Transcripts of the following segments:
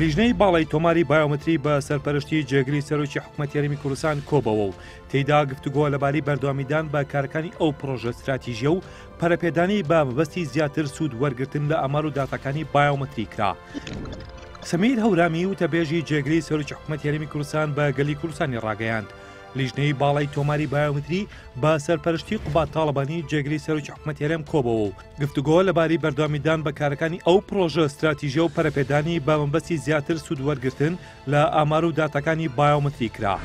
لیژنەی باڵای تۆماری بایۆمەتری بە سەرپەرشتی جێگری سەرۆکی حکوومەت یاریمی کوردستان کۆبەوە و تێیدا گفتوگۆ لەباری بەردەوامیدان بە کارەکانی ئەو پرۆژە استراتیژیە و پەرەپێدانی بە مەبەستی زیاتر سوود وەرگتن لە ئامار و داتاکانی بایۆمەتری کرا. سمیر هەورامی وتەبێژی جێگری سەرۆکی حکوومەت یاریمی کوردستان بە گەلی کوردستانی ڕاگەیاند لیژنەی باڵای تۆماری بایۆمتری بە سەرپەرشتی قوباد تاڵەبانی جێگری سەرۆکی حکومەت هەرێم کۆبەوە و گفتوگۆ لەباری بەردەوامیدان بە کارەکانی ئەو پڕۆژە ستراتیژە و پەرەپێدانی بە مەبەستی زیاتر سوود وەرگتن لە ئامار و داتاکانی بایۆمتری کرا.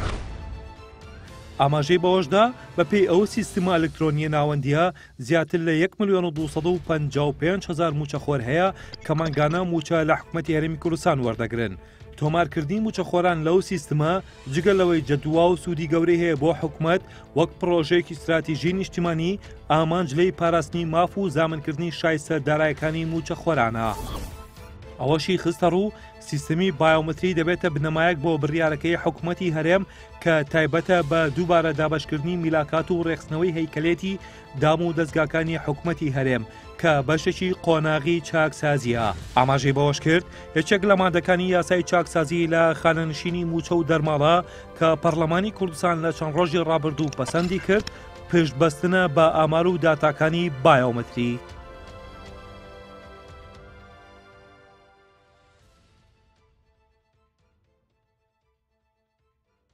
ئاماژەی بەوەشدا بەپێی ئەو سیستمە ئەلکترۆنیە ناوەندیە زیاتر لە 1 ملیۆن و 255 هزار موچەخۆر هەیە کە مانگانە موچە لە حکومەتی هەرمی کوردستان وەردەگرن تۆمارکردنی موچەخۆران لەو سیستمە جگە لەوەی جەدوا و سوودی گەورەی هەیە بۆ حکومەت وەک پڕۆژەیەکی ستراتیژی نیشتیمانی ئامانج لێی پاراستنی ماف و زامنکردنی شایستە دارایەکانی مووچەخۆرانە. ئەوەشی خستە ڕوو، سیستمی بایۆمەتری دەبێتە بنەمایەک بۆ بڕیارەکەی حکومەتی هەرێم کە تایبەتە بە دووبارە دابەشکردنی میلاکات و ڕێخستنەوەی هەیکەلێتی دام و دەزگاکانی حکومەتی هەرێم کە بەشێکی قۆناغی چاکسازیە ئاماژەی بەوەش کرد یەکێک لە مادەکانی یاسای چاکسازی لە خانەنشینی موچە و دەرماڵە کە پەرلەمانی کوردستان لە چەند ڕۆژی ڕابردوو پەسەندی کرد پشت بەستنە بە ئامار و داتاکانی بایۆمەتری.